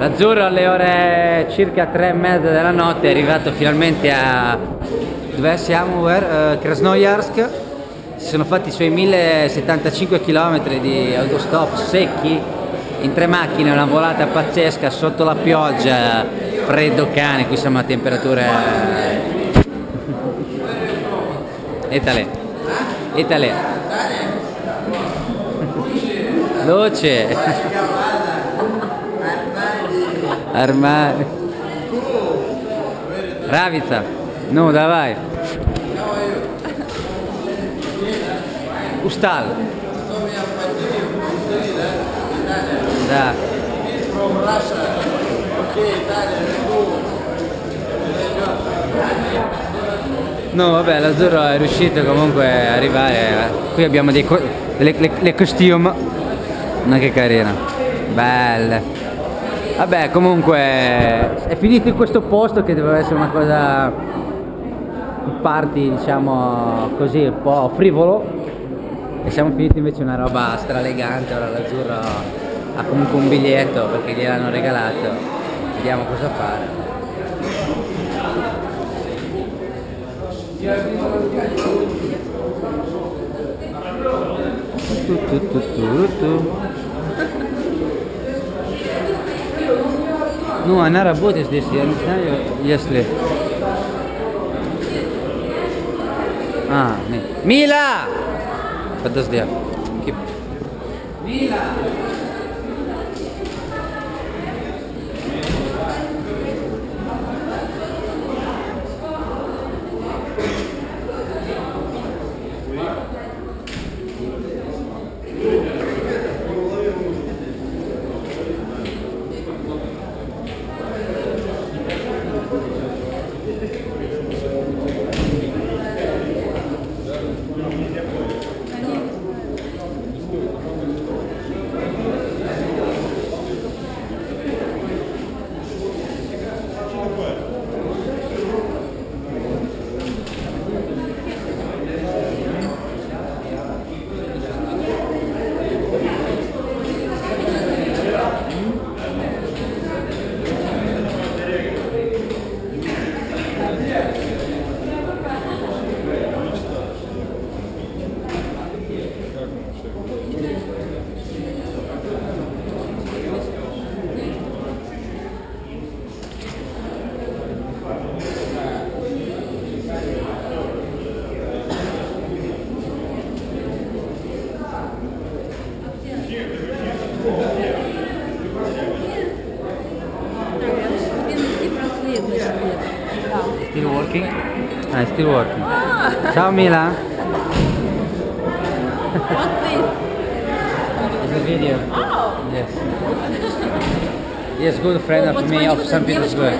L'azzurro alle ore circa tre e mezza della notte è arrivato finalmente a dove siamo? Uh, Krasnoyarsk. Si sono fatti i suoi 1075 km di autostop secchi in tre macchine, una volata pazzesca sotto la pioggia, freddo cane, qui siamo a temperature Etale. Etale. Luce. Armani. Ravica. No, dai. Ustal. Da. No, vabbè, l'azzurro è riuscito comunque a arrivare. Eh. Qui abbiamo dei co le, le, le costume. Ma che carina. Belle. Vabbè, comunque è finito in questo posto che doveva essere una cosa di party, diciamo così, un po' frivolo. E siamo finiti invece in una roba stralegante. Ora l'azzurro ha comunque un biglietto perché gliel'hanno regalato. Vediamo cosa fare. Tu, tu, tu, Ну, она работает здесь, я не знаю, если... А, нет. Мила! Подожди. Кип. Still working? I still working. Ciao Mila. What's this? It's a video. Oh. Yes. yes, good friend of me of St. Petersburg.